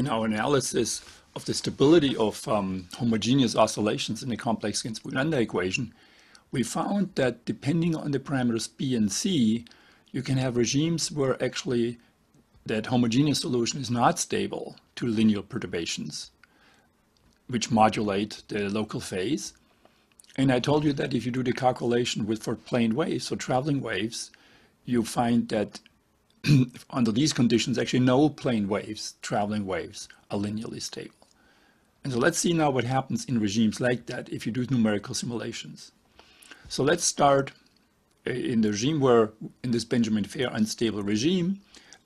in our analysis of the stability of um, homogeneous oscillations in the complex Ginzburg-Landau equation, we found that depending on the parameters B and C, you can have regimes where actually that homogeneous solution is not stable to linear perturbations, which modulate the local phase. And I told you that if you do the calculation with for plane waves or traveling waves, you find that under these conditions, actually no plane waves, traveling waves, are linearly stable. And so let's see now what happens in regimes like that if you do numerical simulations. So let's start uh, in the regime where, in this Benjamin Feir unstable regime,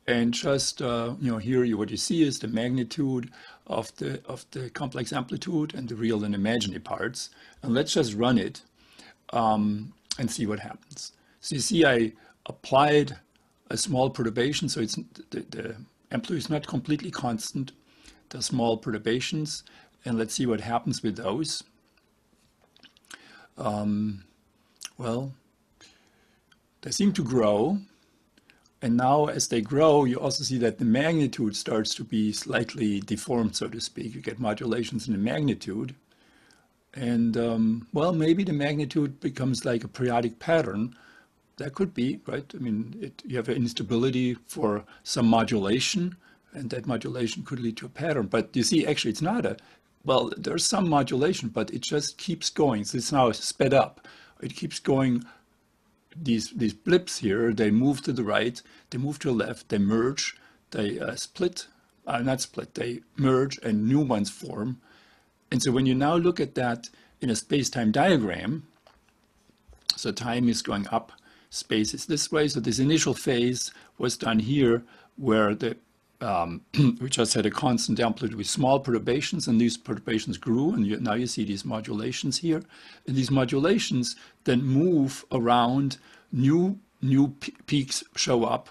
and just uh, you know here you, what you see is the magnitude of the of the complex amplitude and the real and imaginary parts. And let's just run it um, and see what happens. So you see I applied a small perturbation, so it's the, the amplitude is not completely constant. The small perturbations, and let's see what happens with those. Um, well, they seem to grow. And now as they grow, you also see that the magnitude starts to be slightly deformed, so to speak. You get modulations in the magnitude. And um, well, maybe the magnitude becomes like a periodic pattern that could be, right? I mean, it, you have an instability for some modulation, and that modulation could lead to a pattern. But you see, actually, it's not a, well, there's some modulation, but it just keeps going. So it's now sped up. It keeps going. These, these blips here, they move to the right, they move to the left, they merge, they uh, split, uh, not split, they merge and new ones form. And so when you now look at that in a space-time diagram, so time is going up spaces. This way. So this initial phase was done here where the um, we just had a constant amplitude with small perturbations and these perturbations grew and you, now you see these modulations here. And these modulations then move around new new peaks show up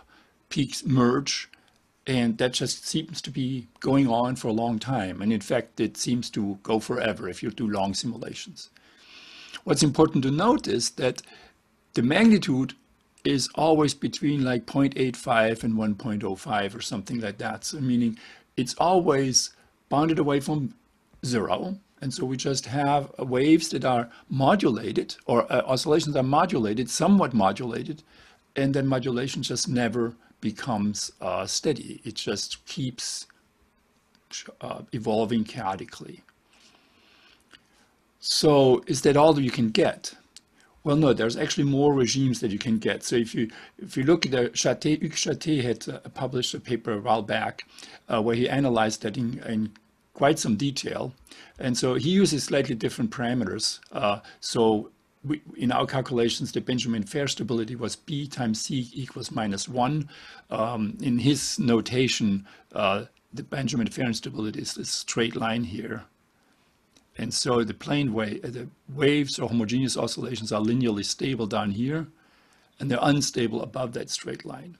peaks merge and that just seems to be going on for a long time. And in fact it seems to go forever if you do long simulations. What's important to note is that the magnitude is always between like 0.85 and 1.05 or something like that. So meaning it's always bounded away from zero. And so we just have waves that are modulated or uh, oscillations are modulated, somewhat modulated, and then modulation just never becomes uh, steady. It just keeps uh, evolving chaotically. So is that all you can get? Well, no, there's actually more regimes that you can get. So if you if you look at the Chate, Hugues Chate had uh, published a paper a while back uh, where he analyzed that in, in, quite some detail. And so he uses slightly different parameters. Uh, so we, in our calculations, the Benjamin Feir stability was B times C equals minus one. Um, in his notation, uh, the Benjamin Feir instability is this straight line here. And so the plane wave, the waves or homogeneous oscillations are linearly stable down here, and they're unstable above that straight line.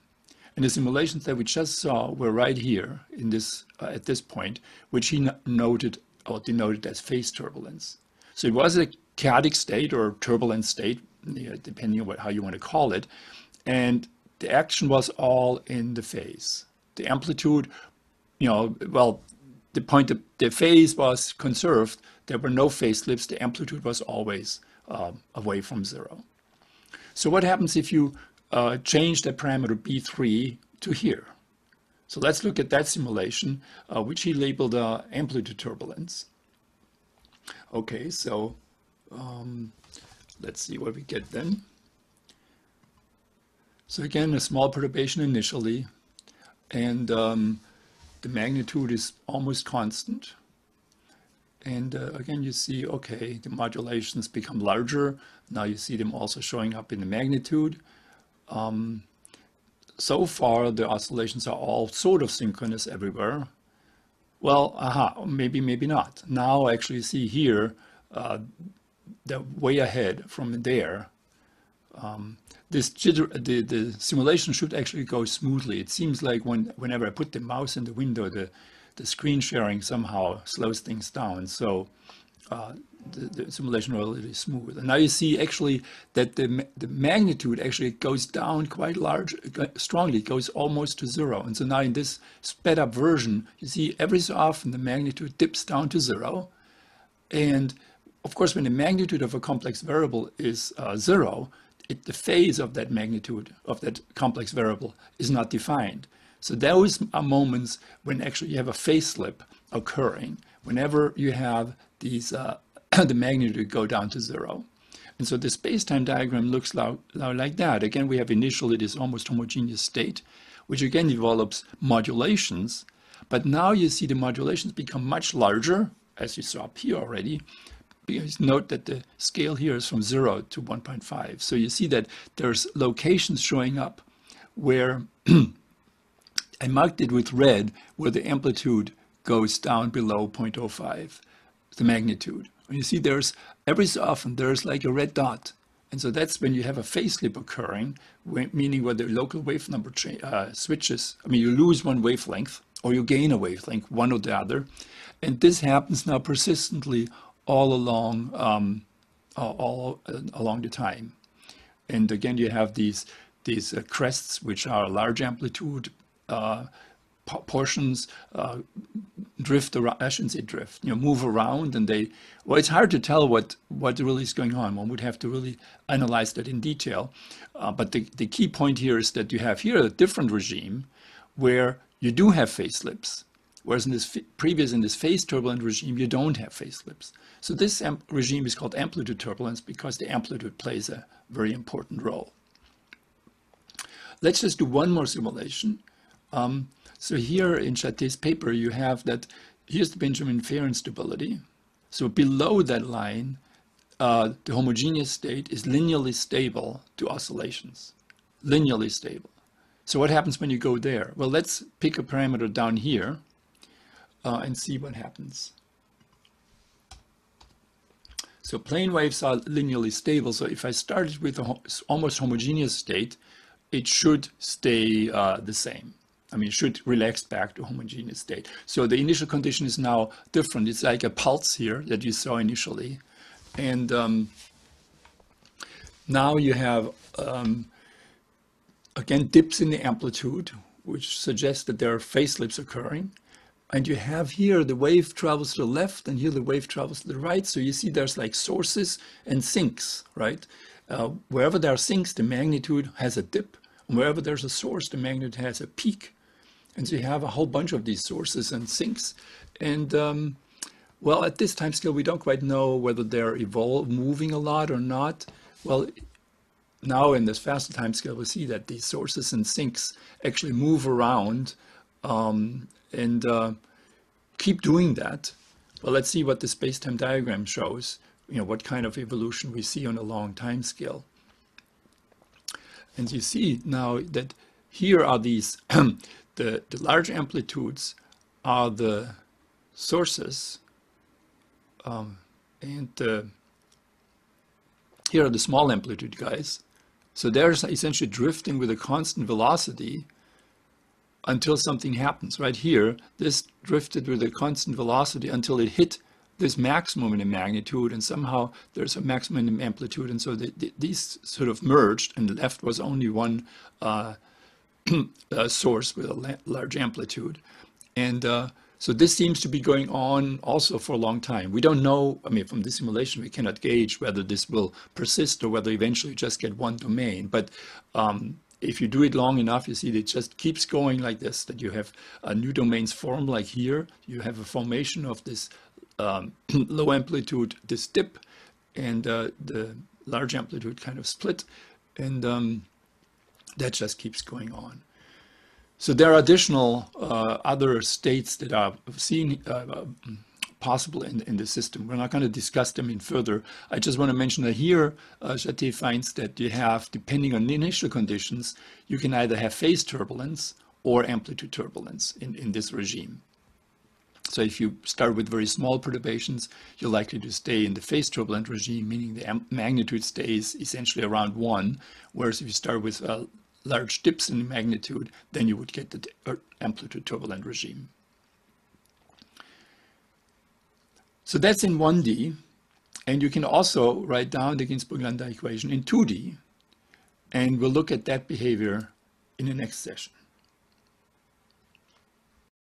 And the simulations that we just saw were right here in this uh, at this point, which he noted or denoted as phase turbulence. So it was a chaotic state or turbulent state, depending on what, how you want to call it. And the action was all in the phase. The amplitude, you know, well, the point that the phase was conserved, there were no slips, the amplitude was always um, away from zero. So what happens if you uh, change the parameter B3 to here? So let's look at that simulation, uh, which he labeled uh, amplitude turbulence. Okay, so um, let's see what we get then. So again, a small perturbation initially, and um, the magnitude is almost constant. And uh, again, you see, okay, the modulations become larger. Now you see them also showing up in the magnitude. Um, so far, the oscillations are all sort of synchronous everywhere. Well, aha, maybe, maybe not. Now actually see here, uh, they're way ahead from there. Um, this jitter, the, the simulation should actually go smoothly. It seems like when, whenever I put the mouse in the window, the, the screen sharing somehow slows things down. So uh, the, the, simulation relatively smooth. And now you see actually that the, the magnitude actually goes down quite large, strongly, goes almost to zero. And so now in this sped up version, you see every so often the magnitude dips down to zero. And of course, when the magnitude of a complex variable is uh, zero, it, the phase of that magnitude of that complex variable is not defined. So those are moments when actually you have a phase slip occurring whenever you have these uh, the magnitude go down to zero. And so the space-time diagram looks like that. Again, we have initially this almost homogeneous state, which again develops modulations. But now you see the modulations become much larger, as you saw up here already. Note that the scale here is from 0 to 1.5. So you see that there's locations showing up where I marked it with red, where the amplitude goes down below 0.05, the magnitude. And you see there's, every so often, there's like a red dot. And so that's when you have a phase slip occurring, meaning where the local wave number uh, switches. I mean, you lose one wavelength or you gain a wavelength, one or the other. And this happens now persistently all along, um, all, along the time. And again, you have these, these uh, crests, which are large amplitude uh, portions uh, drift around, I shouldn't say drift, you know, move around and they, well, it's hard to tell what, what really is going on. One would have to really analyze that in detail. Uh, but the, the key point here is that you have here a different regime where you do have phase slips. Whereas in this previous, in this phase turbulent regime, you don't have phase slips. So this regime is called amplitude turbulence because the amplitude plays a very important role. Let's just do one more simulation. Um, so here in Chate's paper, you have that, here's the Benjamin Feir instability. So below that line, uh, the homogeneous state is linearly stable to oscillations, linearly stable. So what happens when you go there? Well, let's pick a parameter down here uh, and see what happens. So plane waves are linearly stable. So if I started with an almost homogeneous state, it should stay uh, the same. I mean, it should relax back to homogeneous state. So the initial condition is now different. It's like a pulse here that you saw initially. And um, now you have, um, again, dips in the amplitude, which suggests that there are phase slips occurring. And you have here the wave travels to the left and here the wave travels to the right. So you see there's like sources and sinks, right? Uh, wherever there are sinks, the magnitude has a dip. And wherever there's a source, the magnitude has a peak. And so you have a whole bunch of these sources and sinks. And um, well, at this time scale, we don't quite know whether they're evolve, moving a lot or not. Well, now in this faster time scale, we see that these sources and sinks actually move around um, and uh, keep doing that. Well, let's see what the space-time diagram shows, you know, what kind of evolution we see on a long time scale. And you see now that here are these the, the large amplitudes are the sources um, and uh, here are the small amplitude guys. So they're essentially drifting with a constant velocity until something happens. Right here, this drifted with a constant velocity until it hit this maximum in magnitude and somehow there's a maximum in amplitude and so the, the, these sort of merged and left was only one uh, uh, source with a large amplitude. And uh, so this seems to be going on also for a long time. We don't know, I mean, from the simulation, we cannot gauge whether this will persist or whether eventually just get one domain. But um, if you do it long enough, you see that it just keeps going like this, that you have uh, new domains form like here. You have a formation of this um, low amplitude, this dip, and uh, the large amplitude kind of split. And um, that just keeps going on. So there are additional uh, other states that are seen uh, possible in, in the system. We're not going to discuss them in further. I just want to mention that here, uh, finds that you have, depending on the initial conditions, you can either have phase turbulence or amplitude turbulence in, in this regime. So if you start with very small perturbations, you're likely to stay in the phase turbulent regime, meaning the magnitude stays essentially around one. Whereas if you start with uh, large dips in magnitude, then you would get the er, amplitude turbulent regime. So that's in 1D. And you can also write down the Ginzburg-Landau equation in 2D. And we'll look at that behavior in the next session.